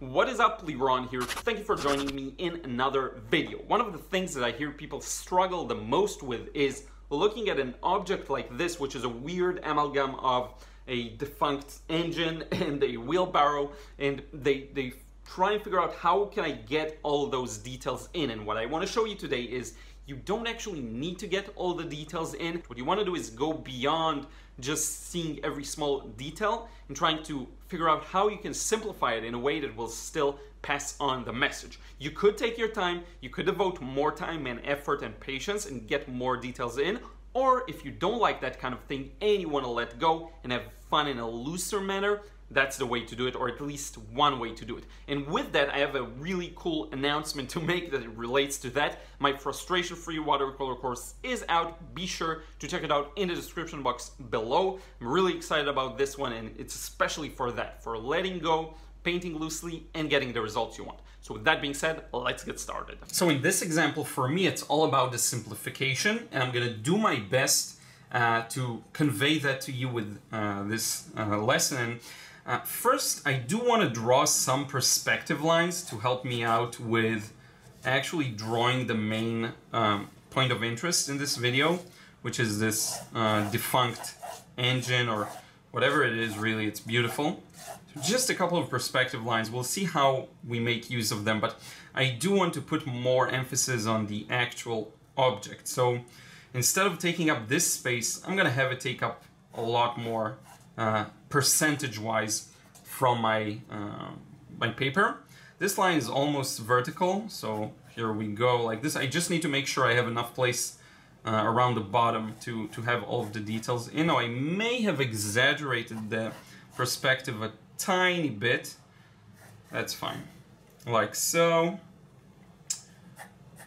What is up, Liron here. Thank you for joining me in another video. One of the things that I hear people struggle the most with is looking at an object like this, which is a weird amalgam of a defunct engine and a wheelbarrow, and they, they try and figure out how can I get all those details in. And what I want to show you today is you don't actually need to get all the details in. What you want to do is go beyond just seeing every small detail and trying to figure out how you can simplify it in a way that will still pass on the message. You could take your time, you could devote more time and effort and patience and get more details in, or if you don't like that kind of thing and you want to let go and have fun in a looser manner, that's the way to do it, or at least one way to do it. And with that, I have a really cool announcement to make that relates to that. My frustration free watercolor course is out. Be sure to check it out in the description box below. I'm really excited about this one, and it's especially for that, for letting go, painting loosely, and getting the results you want. So with that being said, let's get started. So in this example, for me, it's all about the simplification, and I'm gonna do my best uh, to convey that to you with uh, this uh, lesson. Uh, first, I do want to draw some perspective lines to help me out with actually drawing the main um, point of interest in this video, which is this uh, defunct engine or whatever it is, really, it's beautiful. So just a couple of perspective lines, we'll see how we make use of them, but I do want to put more emphasis on the actual object. So instead of taking up this space, I'm gonna have it take up a lot more uh, percentage-wise from my, uh, my paper. This line is almost vertical, so here we go, like this. I just need to make sure I have enough place uh, around the bottom to, to have all of the details. You know, I may have exaggerated the perspective a tiny bit. That's fine. Like so.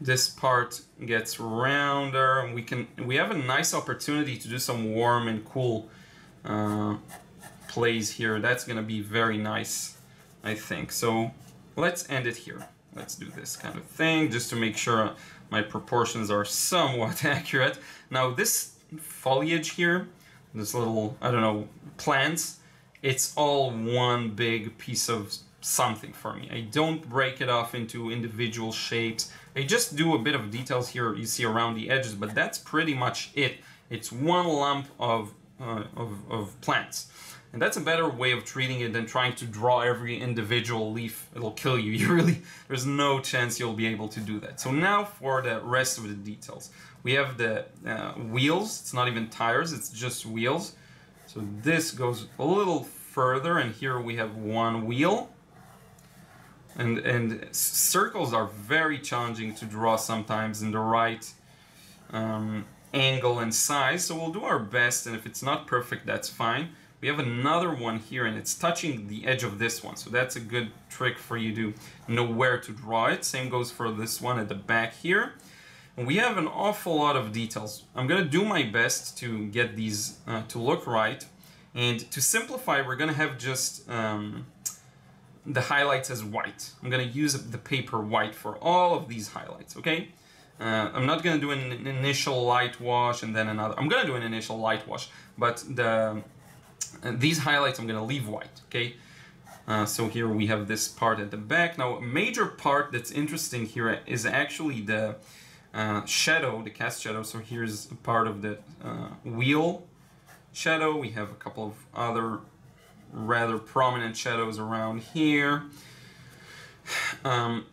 This part gets rounder. We can we have a nice opportunity to do some warm and cool uh, plays here. That's gonna be very nice, I think. So let's end it here. Let's do this kind of thing just to make sure my proportions are somewhat accurate. Now this foliage here, this little, I don't know, plants, it's all one big piece of something for me. I don't break it off into individual shapes. I just do a bit of details here you see around the edges, but that's pretty much it. It's one lump of, uh, of, of plants. And that's a better way of treating it than trying to draw every individual leaf. It'll kill you. You really, there's no chance you'll be able to do that. So now for the rest of the details. We have the uh, wheels. It's not even tires, it's just wheels. So this goes a little further and here we have one wheel. And, and circles are very challenging to draw sometimes in the right um, angle and size. So we'll do our best and if it's not perfect, that's fine. We have another one here and it's touching the edge of this one. So that's a good trick for you to know where to draw it. Same goes for this one at the back here. And we have an awful lot of details. I'm gonna do my best to get these uh, to look right. And to simplify, we're gonna have just um, the highlights as white. I'm gonna use the paper white for all of these highlights, okay? Uh, I'm not gonna do an initial light wash and then another. I'm gonna do an initial light wash, but the these highlights I'm going to leave white, okay? Uh, so here we have this part at the back. Now, a major part that's interesting here is actually the uh, shadow, the cast shadow. So here's a part of the uh, wheel shadow. We have a couple of other rather prominent shadows around here. Um,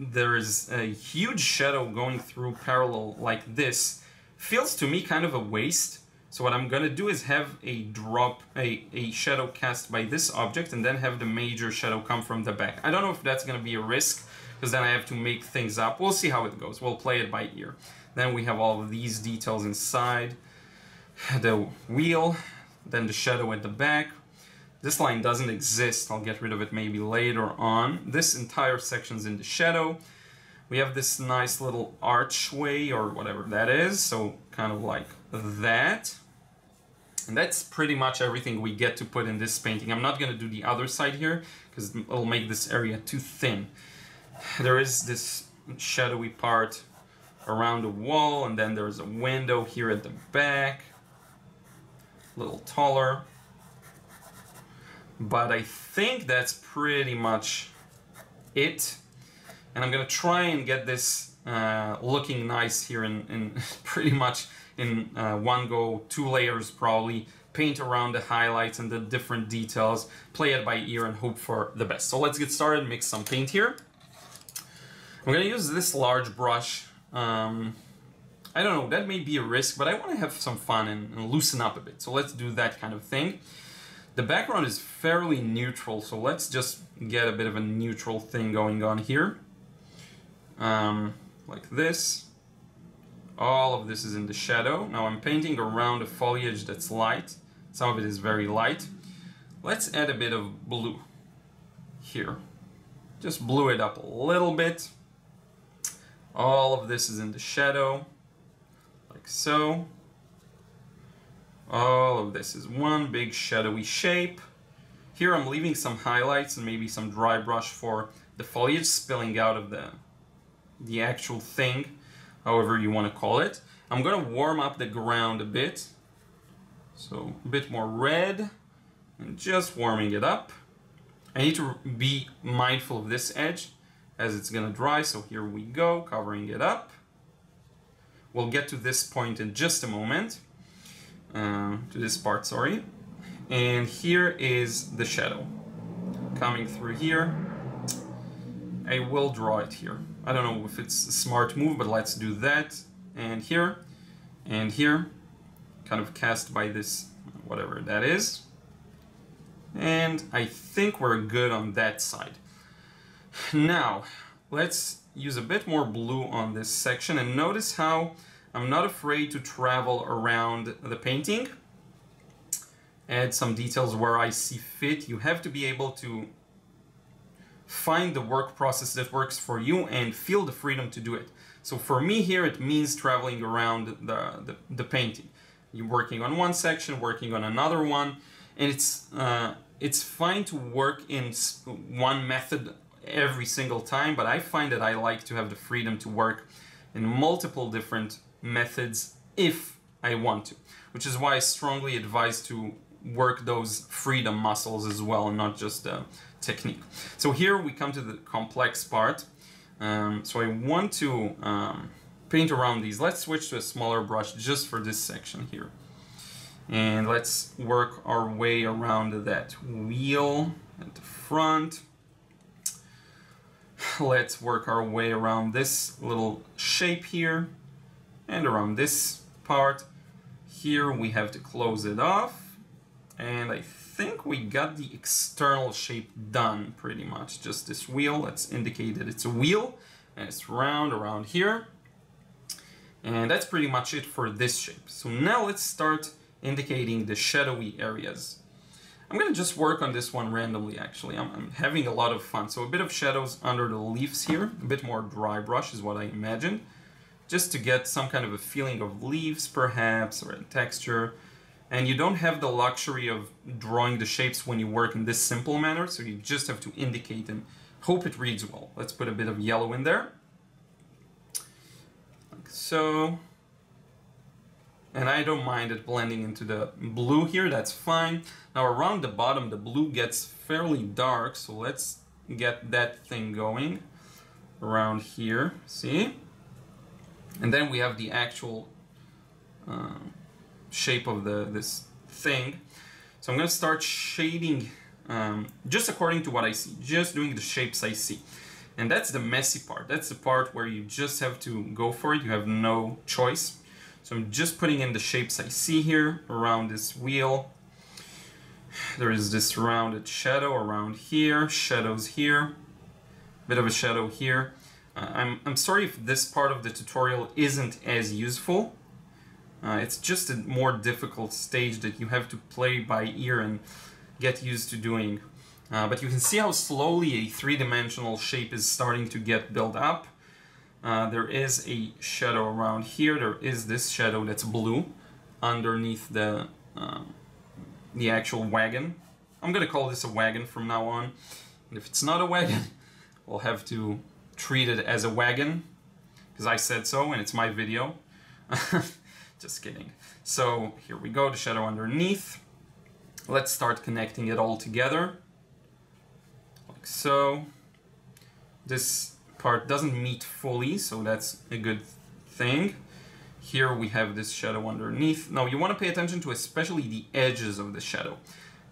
there is a huge shadow going through parallel like this. Feels to me kind of a waste so what I'm gonna do is have a drop, a, a shadow cast by this object and then have the major shadow come from the back. I don't know if that's gonna be a risk because then I have to make things up. We'll see how it goes. We'll play it by ear. Then we have all of these details inside. The wheel, then the shadow at the back. This line doesn't exist. I'll get rid of it maybe later on. This entire section's in the shadow. We have this nice little archway or whatever that is. So kind of like that. And that's pretty much everything we get to put in this painting. I'm not going to do the other side here because it'll make this area too thin. There is this shadowy part around the wall and then there's a window here at the back. A little taller. But I think that's pretty much it. And I'm gonna try and get this uh, looking nice here in, in pretty much in uh, one go, two layers probably, paint around the highlights and the different details, play it by ear and hope for the best. So let's get started, mix some paint here. I'm gonna use this large brush. Um, I don't know, that may be a risk, but I wanna have some fun and, and loosen up a bit. So let's do that kind of thing. The background is fairly neutral, so let's just get a bit of a neutral thing going on here. Um, like this. All of this is in the shadow. Now I'm painting around the foliage that's light. Some of it is very light. Let's add a bit of blue here. Just blue it up a little bit. All of this is in the shadow, like so. All of this is one big shadowy shape. Here I'm leaving some highlights and maybe some dry brush for the foliage spilling out of the, the actual thing, however you want to call it. I'm going to warm up the ground a bit. So a bit more red and just warming it up. I need to be mindful of this edge as it's going to dry. So here we go, covering it up. We'll get to this point in just a moment. Uh, to this part, sorry. And here is the shadow coming through here. I will draw it here. I don't know if it's a smart move, but let's do that. And here, and here, kind of cast by this, whatever that is. And I think we're good on that side. Now, let's use a bit more blue on this section and notice how I'm not afraid to travel around the painting. Add some details where I see fit. You have to be able to find the work process that works for you and feel the freedom to do it. So for me here, it means traveling around the, the, the painting. You're working on one section, working on another one, and it's, uh, it's fine to work in one method every single time, but I find that I like to have the freedom to work in multiple different methods if I want to, which is why I strongly advise to work those freedom muscles as well, and not just the technique. So here we come to the complex part. Um, so I want to um, paint around these. Let's switch to a smaller brush just for this section here. And let's work our way around that wheel at the front let's work our way around this little shape here and around this part. Here we have to close it off and I think we got the external shape done pretty much. Just this wheel, let's indicate that it's a wheel and it's round around here. And that's pretty much it for this shape. So now let's start indicating the shadowy areas. I'm gonna just work on this one randomly actually. I'm, I'm, having a lot of fun. So a bit of shadows under the leaves here, a bit more dry brush is what I imagined. Just to get some kind of a feeling of leaves perhaps, or a texture. And you don't have the luxury of drawing the shapes when you work in this simple manner, so you just have to indicate and hope it reads well. Let's put a bit of yellow in there. Like so. And I don't mind it blending into the blue here, that's fine. Now around the bottom, the blue gets fairly dark, so let's get that thing going around here, see? And then we have the actual uh, shape of the this thing. So I'm going to start shading um, just according to what I see, just doing the shapes I see. And that's the messy part. That's the part where you just have to go for it. You have no choice. So I'm just putting in the shapes I see here around this wheel there is this rounded shadow around here, shadows here, bit of a shadow here. Uh, I'm, I'm sorry if this part of the tutorial isn't as useful. Uh, it's just a more difficult stage that you have to play by ear and get used to doing. Uh, but you can see how slowly a three-dimensional shape is starting to get built up. Uh, there is a shadow around here. There is this shadow that's blue underneath the um, the actual wagon. I'm gonna call this a wagon from now on. And if it's not a wagon, we'll have to treat it as a wagon because I said so and it's my video. Just kidding. So here we go, the shadow underneath. Let's start connecting it all together. Like so. This part doesn't meet fully, so that's a good thing. Here we have this shadow underneath. Now you want to pay attention to especially the edges of the shadow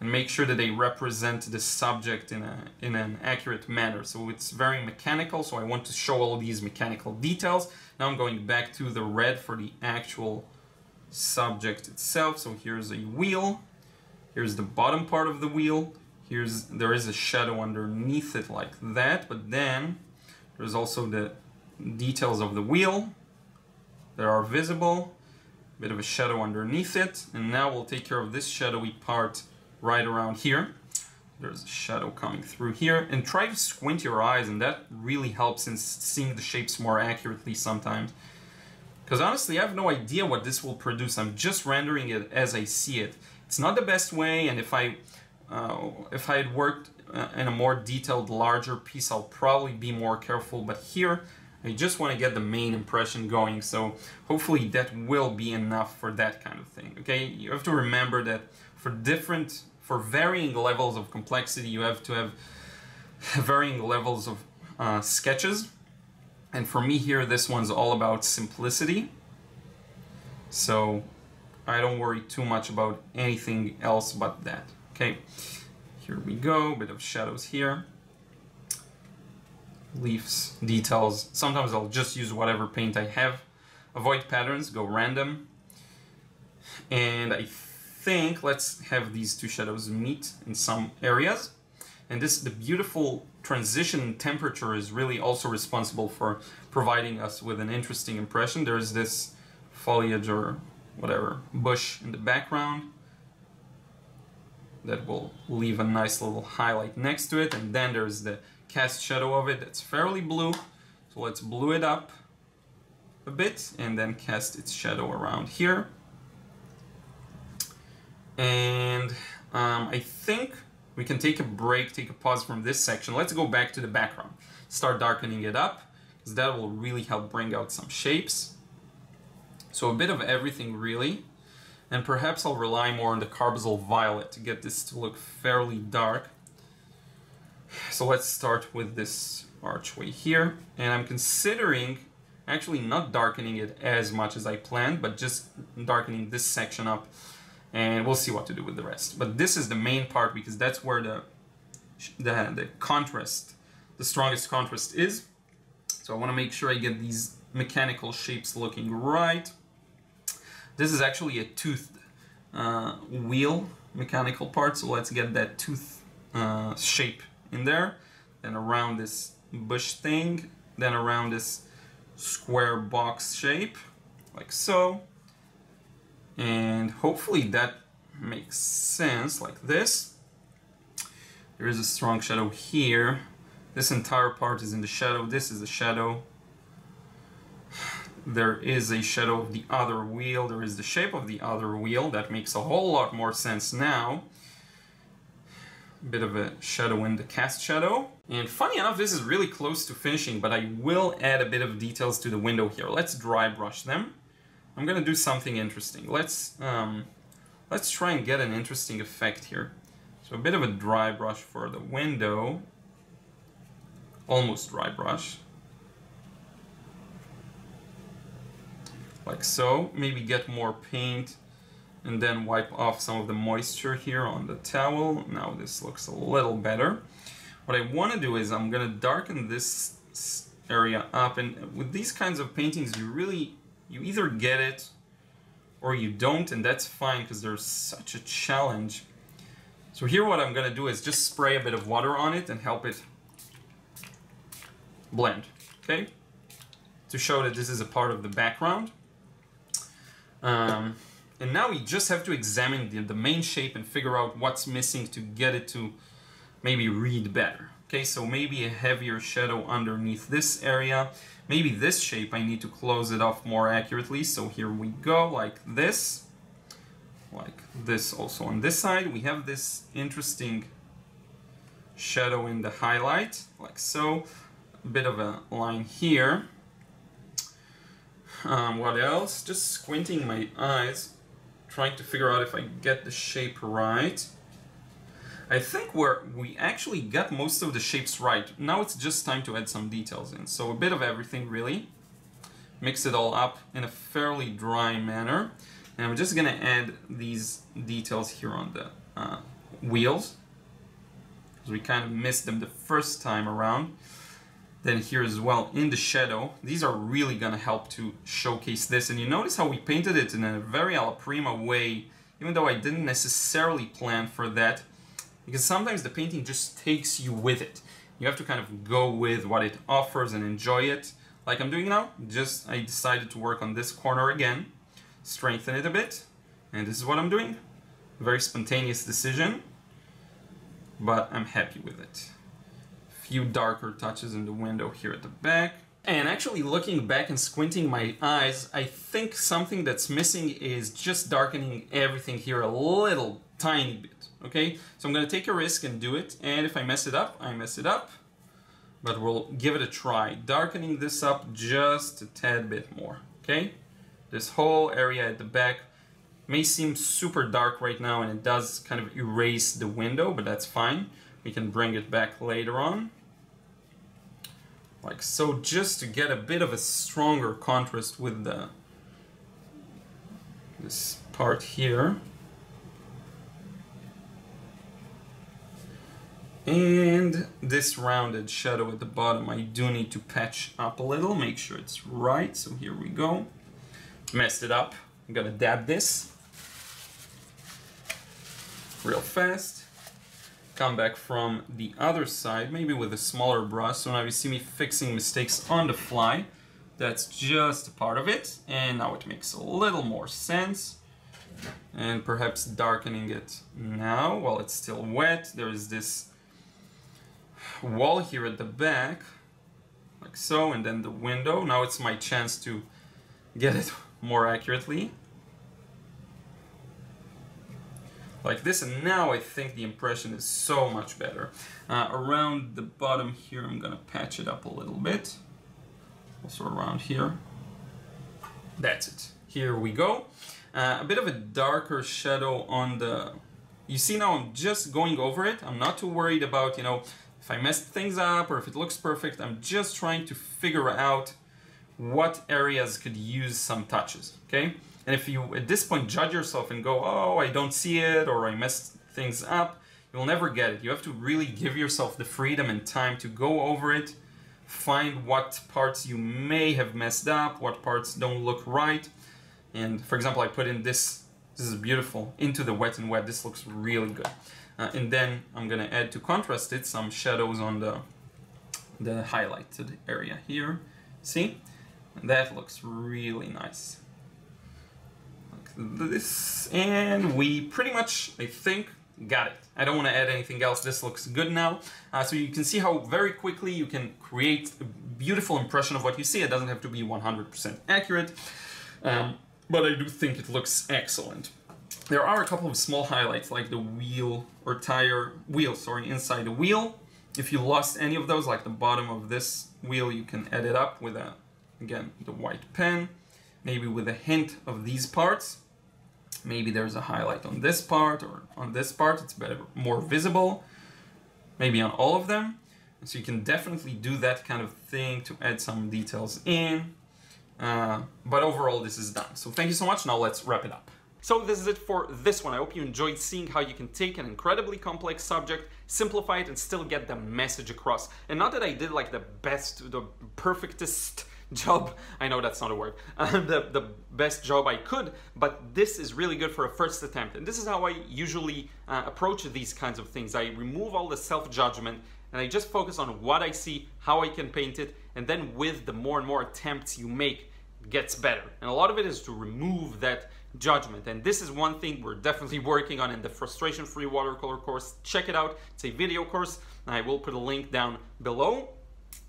and make sure that they represent the subject in, a, in an accurate manner. So it's very mechanical, so I want to show all these mechanical details. Now I'm going back to the red for the actual subject itself. So here's a wheel. Here's the bottom part of the wheel. Here's there is a shadow underneath it like that, but then there's also the details of the wheel that are visible. A bit of a shadow underneath it. And now we'll take care of this shadowy part right around here. There's a shadow coming through here. And try to squint your eyes, and that really helps in seeing the shapes more accurately sometimes. Because honestly, I have no idea what this will produce. I'm just rendering it as I see it. It's not the best way, and if I uh, if I had worked uh, in a more detailed, larger piece, I'll probably be more careful. But here, I just want to get the main impression going. So hopefully that will be enough for that kind of thing. Okay, you have to remember that for different, for varying levels of complexity, you have to have varying levels of uh, sketches. And for me here, this one's all about simplicity. So I don't worry too much about anything else but that. Okay, here we go, bit of shadows here. Leaves, details. Sometimes I'll just use whatever paint I have. Avoid patterns, go random. And I think let's have these two shadows meet in some areas. And this, the beautiful transition temperature is really also responsible for providing us with an interesting impression. There's this foliage or whatever bush in the background that will leave a nice little highlight next to it. And then there's the cast shadow of it that's fairly blue. So let's blue it up a bit and then cast its shadow around here. And um, I think we can take a break, take a pause from this section. Let's go back to the background. Start darkening it up because that will really help bring out some shapes. So a bit of everything really and perhaps I'll rely more on the Carbazole Violet to get this to look fairly dark. So let's start with this archway here, and I'm considering actually not darkening it as much as I planned, but just darkening this section up, and we'll see what to do with the rest. But this is the main part because that's where the, the, the contrast, the strongest contrast is. So I want to make sure I get these mechanical shapes looking right. This is actually a toothed uh, wheel mechanical part, so let's get that tooth uh, shape in there. Then around this bush thing, then around this square box shape, like so. And hopefully that makes sense, like this. There is a strong shadow here. This entire part is in the shadow. This is a shadow there is a shadow of the other wheel, there is the shape of the other wheel, that makes a whole lot more sense now. A bit of a shadow in the cast shadow. And funny enough, this is really close to finishing, but I will add a bit of details to the window here. Let's dry brush them. I'm gonna do something interesting. Let's, um, let's try and get an interesting effect here. So a bit of a dry brush for the window. Almost dry brush. like so. Maybe get more paint and then wipe off some of the moisture here on the towel. Now this looks a little better. What I want to do is I'm going to darken this area up and with these kinds of paintings you really, you either get it or you don't and that's fine because there's such a challenge. So here what I'm going to do is just spray a bit of water on it and help it blend, okay? To show that this is a part of the background. Um, and now we just have to examine the, the main shape and figure out what's missing to get it to maybe read better. Okay, so maybe a heavier shadow underneath this area. Maybe this shape, I need to close it off more accurately. So here we go, like this. Like this also on this side. We have this interesting shadow in the highlight, like so. A bit of a line here. Um, what else? Just squinting my eyes, trying to figure out if I get the shape right. I think we're, we actually got most of the shapes right. Now it's just time to add some details in. So a bit of everything really. Mix it all up in a fairly dry manner. And I'm just gonna add these details here on the uh, wheels. Because we kind of missed them the first time around. Then here as well in the shadow. These are really gonna help to showcase this. And you notice how we painted it in a very alla prima way, even though I didn't necessarily plan for that because sometimes the painting just takes you with it. You have to kind of go with what it offers and enjoy it. Like I'm doing now, just I decided to work on this corner again, strengthen it a bit, and this is what I'm doing. Very spontaneous decision, but I'm happy with it. Few darker touches in the window here at the back. And actually looking back and squinting my eyes, I think something that's missing is just darkening everything here a little tiny bit okay? So I'm gonna take a risk and do it, and if I mess it up, I mess it up, but we'll give it a try. Darkening this up just a tad bit more, okay? This whole area at the back may seem super dark right now, and it does kind of erase the window, but that's fine. We can bring it back later on. Like so, just to get a bit of a stronger contrast with the this part here. And this rounded shadow at the bottom, I do need to patch up a little, make sure it's right. So here we go. Messed it up. I'm gonna dab this real fast. Come back from the other side, maybe with a smaller brush. So now you see me fixing mistakes on the fly. That's just a part of it. And now it makes a little more sense. And perhaps darkening it now while it's still wet. There is this wall here at the back, like so, and then the window. Now it's my chance to get it more accurately. Like this, and now I think the impression is so much better. Uh, around the bottom here, I'm gonna patch it up a little bit. Also around here. That's it. Here we go. Uh, a bit of a darker shadow on the... You see now I'm just going over it. I'm not too worried about, you know, if I messed things up or if it looks perfect, I'm just trying to figure out what areas could use some touches, okay? And if you, at this point, judge yourself and go, oh, I don't see it, or I messed things up, you'll never get it. You have to really give yourself the freedom and time to go over it, find what parts you may have messed up, what parts don't look right. And for example, I put in this, this is beautiful, into the wet and wet. This looks really good. Uh, and then I'm gonna add to contrast it some shadows on the, the highlighted area here. See? That looks really nice. Like this, and we pretty much, I think, got it. I don't want to add anything else. This looks good now. Uh, so you can see how very quickly you can create a beautiful impression of what you see. It doesn't have to be 100% accurate, um, but I do think it looks excellent. There are a couple of small highlights like the wheel or tire wheel, sorry, inside the wheel. If you lost any of those, like the bottom of this wheel, you can add it up with a, again, the white pen, maybe with a hint of these parts. Maybe there's a highlight on this part or on this part, it's better, more visible. Maybe on all of them. So you can definitely do that kind of thing to add some details in. Uh, but overall, this is done. So thank you so much. Now let's wrap it up. So this is it for this one. I hope you enjoyed seeing how you can take an incredibly complex subject, simplify it, and still get the message across. And not that I did like the best, the perfectest job, I know that's not a word, the, the best job I could, but this is really good for a first attempt. And this is how I usually uh, approach these kinds of things. I remove all the self-judgment and I just focus on what I see, how I can paint it, and then with the more and more attempts you make, gets better. And a lot of it is to remove that judgment. And this is one thing we're definitely working on in the frustration free watercolor course. Check it out. It's a video course. I will put a link down below.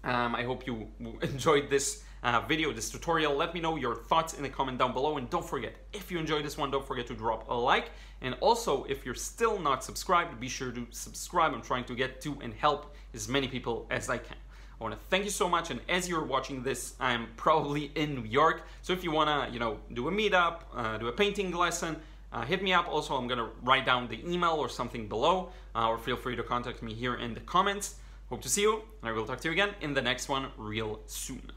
Um, I hope you enjoyed this uh, video, this tutorial. Let me know your thoughts in the comment down below. And don't forget, if you enjoyed this one, don't forget to drop a like. And also, if you're still not subscribed, be sure to subscribe. I'm trying to get to and help as many people as I can. I want to thank you so much. And as you're watching this, I'm probably in New York. So if you want to, you know, do a meetup, uh, do a painting lesson, uh, hit me up. Also, I'm gonna write down the email or something below, uh, or feel free to contact me here in the comments. Hope to see you, and I will talk to you again in the next one real soon.